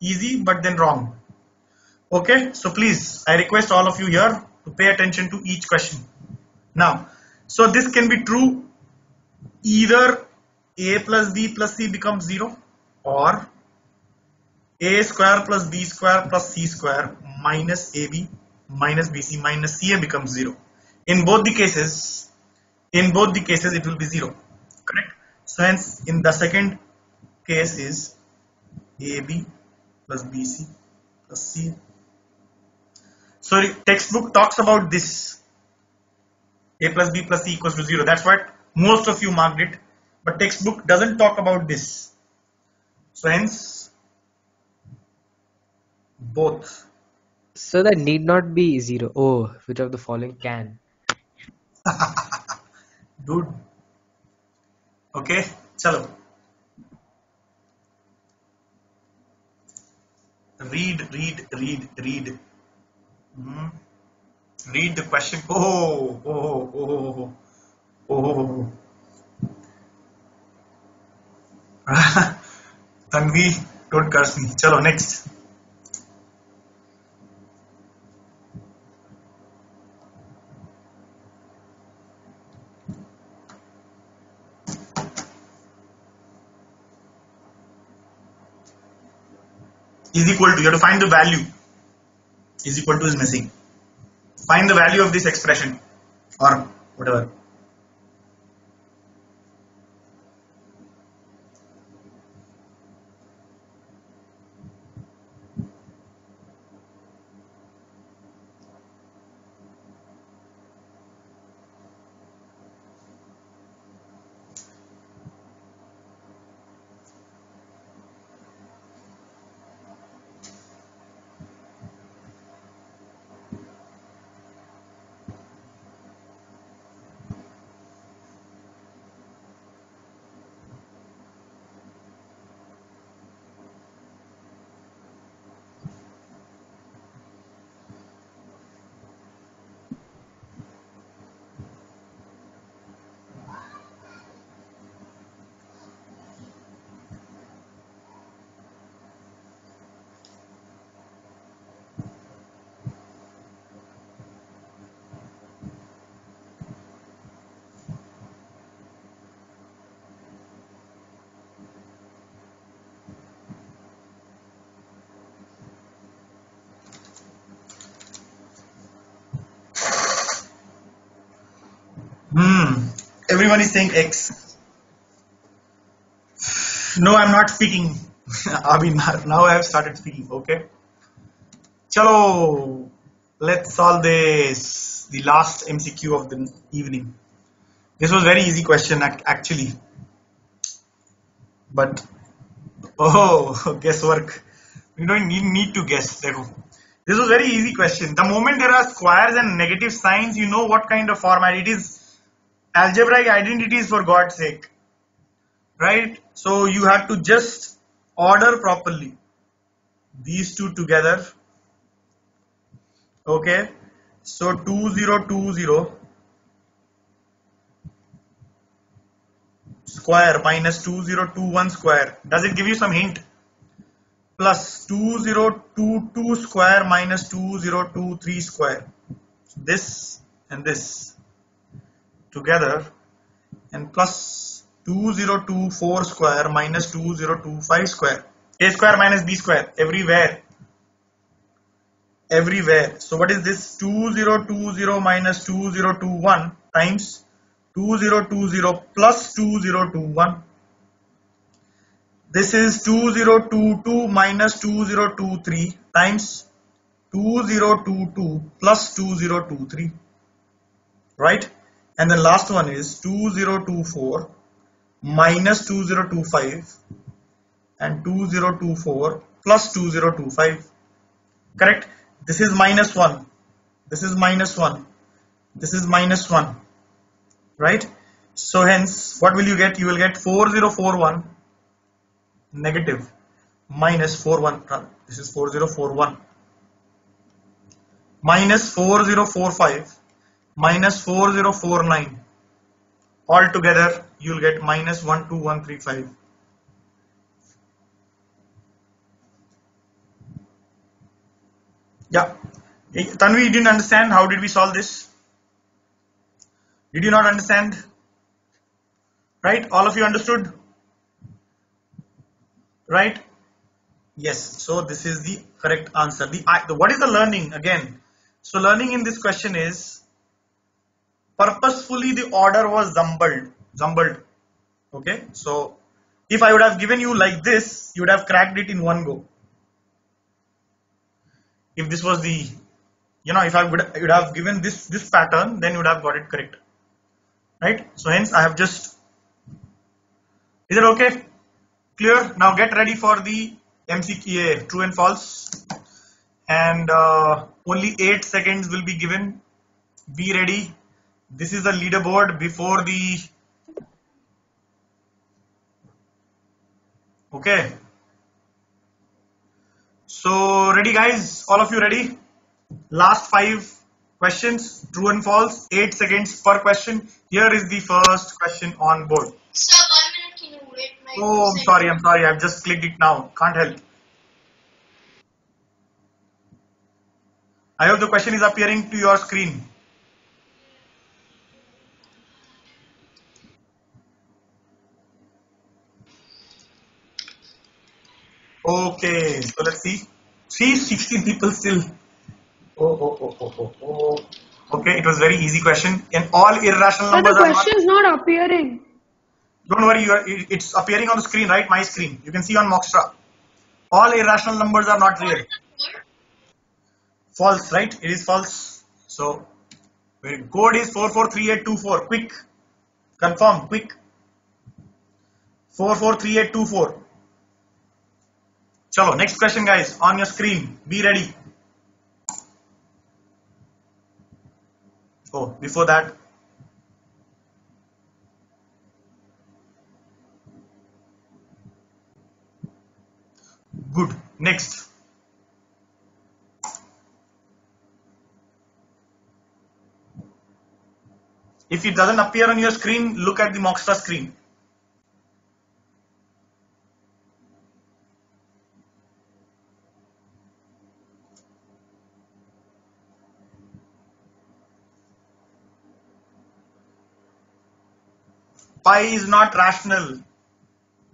A: easy but then wrong. Okay so please i request all of you here to pay attention to each question. Now so this can be true. Either a plus b plus c becomes 0 or a square plus b square plus c square minus ab minus bc minus ca becomes 0 in both the cases in both the cases it will be 0 correct? So hence in the second case is ab plus bc plus c. Sorry textbook talks about this. A plus b plus c equals to 0 that's what most of you marked it. But textbook doesn't talk about this. So hence both.
H: So that need not be zero. Oh, which of the following can?
A: dude. Okay chalo read read read read. Hmm. read the question. Oh oh oh oh oh, oh. Tanvi don't curse me. chalo next is equal to you have to find the value is equal to is missing. Find the value of this expression or whatever Hmm. Everyone is saying X. No, I'm not speaking. Abhi, now I have started speaking. Okay. Chalo. Let's solve this. The last MCQ of the evening. This was very easy question actually. But oh, guesswork. You don't need, need to guess. This was very easy question. The moment there are squares and negative signs, you know what kind of format it is algebraic identities for God's sake. right? So you have to just order properly these two together. Okay, so 2020 square minus 2021 square. Does it give you some hint? Plus 2022 square minus 2023 square. So this and this together and plus 2024 square minus 2025 square. A square minus B square everywhere. Everywhere. So what is this? 2020 minus 2021 times 2020 plus 2021. This is 2022 minus 2023 times 2022 plus 2023. Right? And the last one is 2024 minus 2025 and 2024 plus 2025. Correct? This is minus 1. This is minus 1. This is minus 1 right so hence what will you get you will get 4041 negative minus 41 uh, this is 4041 minus 4045 minus 4049 all together you will get minus 12135 yeah Tanvi you didn't understand how did we solve this did you not understand? Right? All of you understood? Right? Yes. So this is the correct answer. The, the what is the learning again? So learning in this question is purposefully the order was jumbled. Jumbled. Okay. So if I would have given you like this, you would have cracked it in one go. If this was the, you know, if I would, I would have given this this pattern, then you would have got it correct right so hence I have just is it okay clear now get ready for the MCQ true and false and uh, only 8 seconds will be given be ready this is the leaderboard before the okay. So ready guys? All of you ready? Last five questions true and false 8 seconds per question. Here is the first question on board.
E: Sir, one minute, can you wait? My
A: oh i'm sorry i'm sorry i've just clicked it now. Can't help. I hope the question is appearing to your screen okay so let's see see 16 people still Oh, oh, oh, oh, oh, oh. Okay, it was very easy question. And all irrational
J: But the
A: numbers are not,
J: question is not appearing.
A: don't worry, you are, it's appearing on the screen, right? My screen. You can see on Moxtra. All irrational numbers are not real. False, right? It is false. So, code is 443824. Quick. Confirm, quick. 443824. Chalo, next question, guys. On your screen. Be ready. Oh, before that, good. Next. If it doesn't appear on your screen, look at the Moxtra screen. Pi is not rational.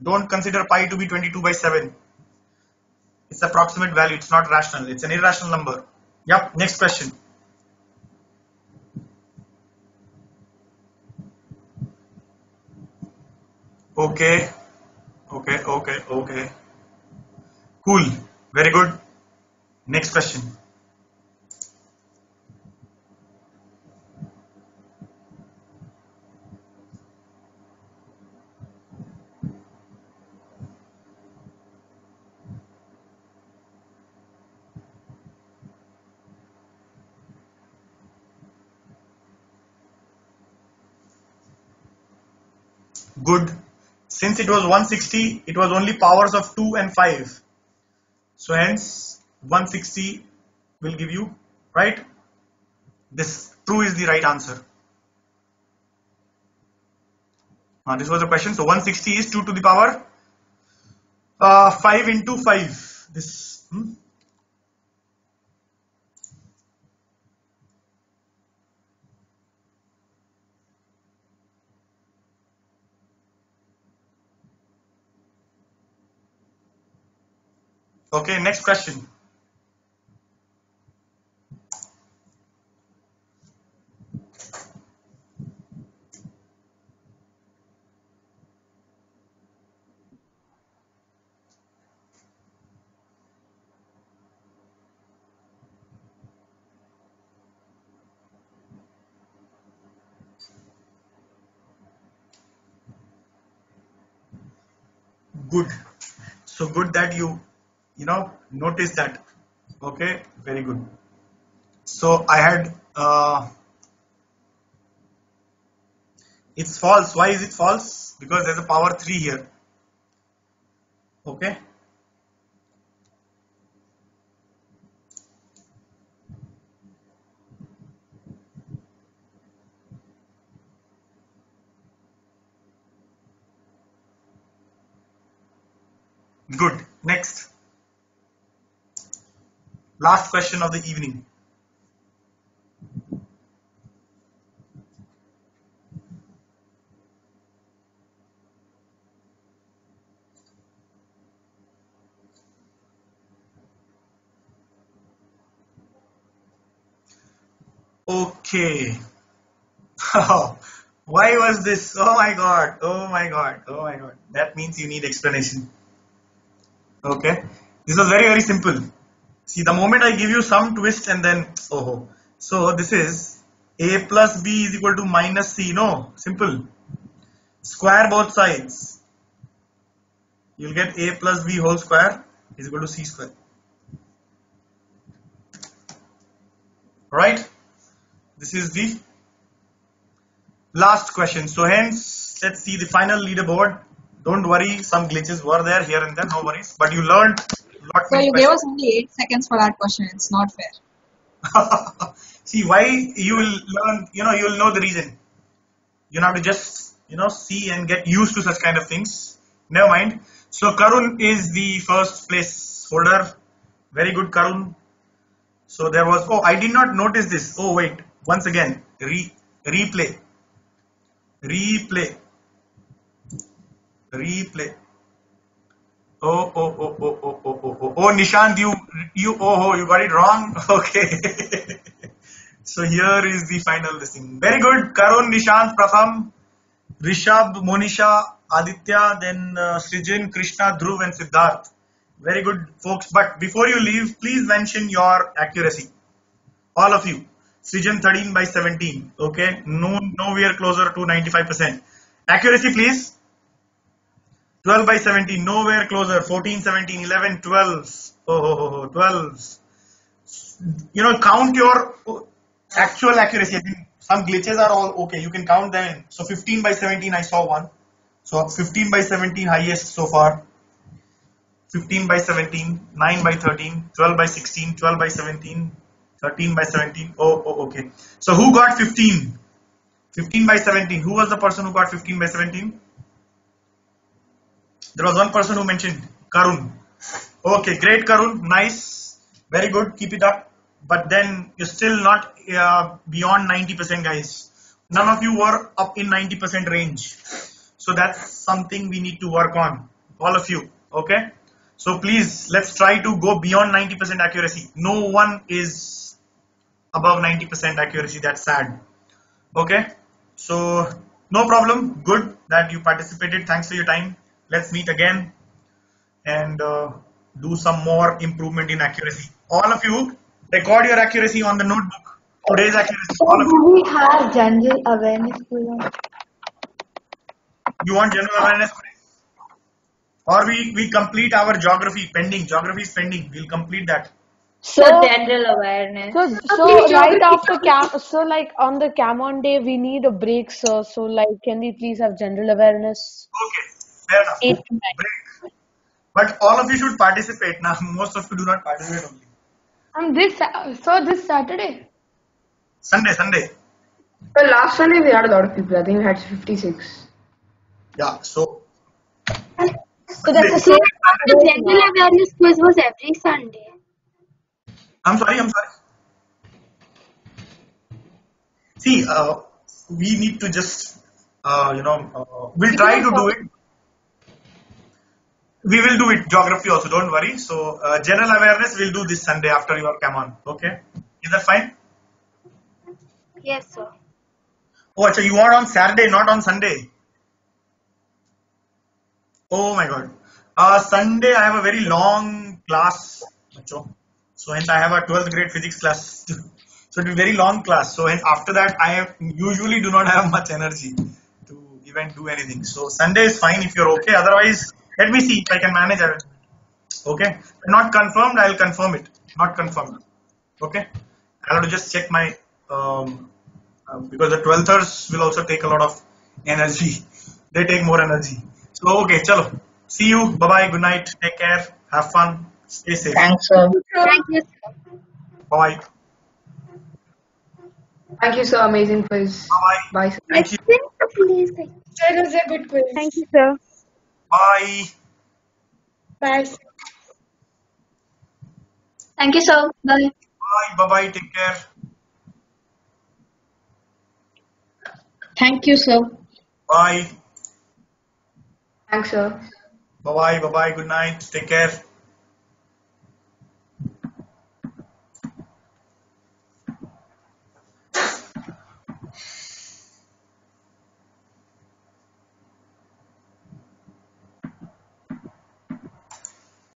A: Don't consider pi to be 22 by 7. It's approximate value. It's not rational. It's an irrational number. Yep. Next question. Okay. Okay. Okay. Okay. Cool. Very good. Next question. Good. Since it was 160, it was only powers of 2 and 5. So hence 160 will give you, right? This true is the right answer. Now this was the question. So 160 is 2 to the power uh, 5 into 5. This hmm? Okay, next question. Good. So good that you, you know, notice that. Okay, very good. So I had, uh, it's false. Why is it false? Because there's a power 3 here. Okay. Good. Next. Last question of the evening. Okay. Why was this? Oh my god. Oh my god. Oh my god. That means you need explanation. Okay. This was very, very simple. See, the moment I give you some twist and then, oh, so this is a plus b is equal to minus c. No, simple. Square both sides. You'll get a plus b whole square is equal to c square. Right? This is the last question. So hence, let's see the final leaderboard. Don't worry, some glitches were there here and there, no worries. But you learned
K: So you gave us only 8 seconds for that question. It's not fair.
A: see why you will learn you know you will know the reason. You have to just you know see and get used to such kind of things. Never mind. So karun is the first place holder. Very good karun. So there was oh i did not notice this. Oh wait. Once again re replay. Replay. Replay Oh, oh, oh, oh, oh, oh, oh, oh, oh, Nishant, you, you, oh, oh, you got it wrong. Okay. so here is the final listing. Very good. Karun, Nishant, Pratham, Rishabh, Monisha, Aditya, then uh, Srijin, Krishna, Dhruv, and Siddharth. Very good, folks. But before you leave, please mention your accuracy. All of you. Srijin 13 by 17. Okay. No, nowhere closer to 95%. Accuracy, please. 12 by 17, nowhere closer. 14, 17, 11, 12. Oh, oh, oh, oh 12. You know, count your actual accuracy. Some glitches are all okay. You can count them. So 15 by 17, I saw one. So 15 by 17, highest so far. 15 by 17, 9 by 13, 12 by 16, 12 by 17, 13 by 17. Oh, oh, okay. So who got 15? 15 by 17. Who was the person who got 15 by 17? There was one person who mentioned Karun. Okay, great Karun, nice, very good, keep it up. But then you're still not uh, beyond 90%, guys. None of you were up in 90% range. So that's something we need to work on, all of you. Okay. So please, let's try to go beyond 90% accuracy. No one is above 90% accuracy. That's sad. Okay. So no problem. Good that you participated. Thanks for your time let's meet again and uh, do some more improvement in accuracy. All of you, record your accuracy on the notebook. Today's accuracy. All of
C: Do
A: you.
C: we have general awareness quiz?
A: You want general awareness? Or we, we complete our geography pending. Geography is pending. We'll complete that.
D: So,
L: general awareness.
D: so, so right after cam, so like on the cam on day, we need a break, sir. So like, can we please have general awareness?
A: Okay. Fair enough.
J: Eight to nine.
A: Break. But all of you should participate now. Most of you do not participate only.
J: Um, this so this Saturday.
A: Sunday, Sunday.
G: Well, last Sunday we had a lot of people. I think we had 56.
A: Yeah. So
D: So that's the
J: So
D: same.
J: the general awareness quiz was every Sunday.
A: I'm sorry. I'm sorry. See, uh, we need to just, uh, you know, uh, we'll try to do it. We will do it geography also. Don't worry. So uh, general awareness we'll do this Sunday after your come on. Okay. Is that fine?
J: Yes, sir.
A: Oh, achha, you want on Saturday, not on Sunday. Oh my God. Uh, Sunday I have a very long class. So hence I have a 12th grade physics class. so it will be very long class. So hence after that I have, usually do not have much energy to even do anything. So Sunday is fine if you're okay. Otherwise, let me see if I can manage it. Okay. Not confirmed. I'll confirm it. Not confirmed. Okay. I'll have to just check my um, uh, because the 12thers will also take a lot of energy. They take more energy. So okay, chalo. See you. Bye bye. Good night. Take care. Have fun. Stay safe.
I: Thanks, sir.
J: Thank you.
A: Bye bye.
G: Thank you, sir. Amazing quiz.
A: Bye
G: Bye, sir.
J: I think the police. That was a good quiz.
C: Thank you, sir.
A: Bye.
J: Bye.
E: Thank you, sir. Bye.
A: Bye. Bye bye. Take care.
I: Thank you, sir.
A: Bye.
G: Thanks, sir.
A: Bye bye. Bye bye. Good night. Take care.